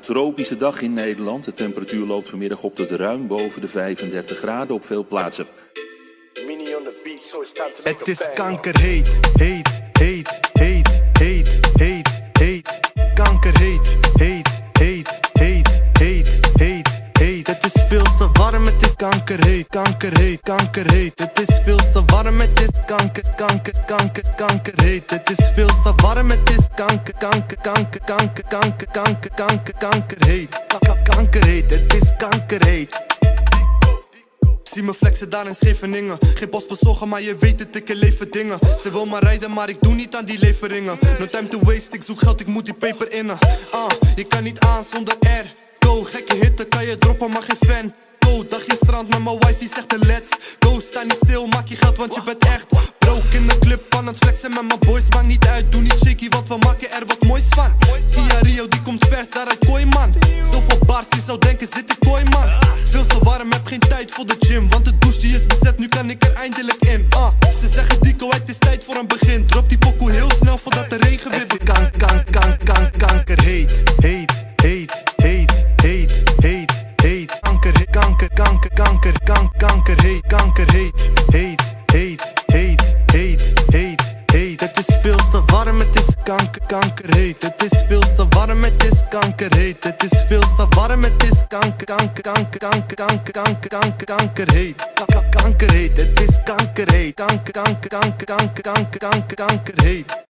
een tropische dag in Nederland. De temperatuur loopt vanmiddag op tot ruim boven de 35 graden op veel plaatsen. Mini on the beat, so it's time to make Het is kankerheet, heet, heet, heet, veel te warm, het is kankerheet, kankerheet, kankerheet. Het is veel te warm, het is kanker, kanker, kanker, kankerheet. Het is veel te warm, het is kanker, kanker, kanker, kanker, kanker, kanker, kanker, kankerheet. Kanker, kankerheet, het is kankerheet. Zie me flexen daar in Scheveningen Geen bos bezorgen, maar je weet het, ik leven dingen Ze wil maar rijden, maar ik doe niet aan die leveringen No time to waste, ik zoek geld, ik moet die paper innen Ah, je kan niet aan zonder R Go, gekke hitte, kan je droppen, maar geen fan. Go, dagje strand met mijn wifi zegt een let's. Go, sta niet stil, maak je geld, want je bent echt Broke in de club, aan het flexen met mijn boys Maakt niet uit, doe niet shaky, want we maken er wat moois van. Kia Rio, die komt vers daaruit kooi man Zoveel bars, je zou denken zit ik kooi man Veel te warm, heb geen tijd voor de gym Want de douche die is bezet, nu kan ik er eindelijk te warm, het is kanker, kanker heet Het is veel te warm, het is kanker heet Het is veel te warm, het is kanker, kanker, kanker, kanker, kanker, kanker, kanker, kanker heet Kanker, kanker heet, het is kanker heet Kanker, kanker, kanker, kanker, kanker, kanker, kanker heet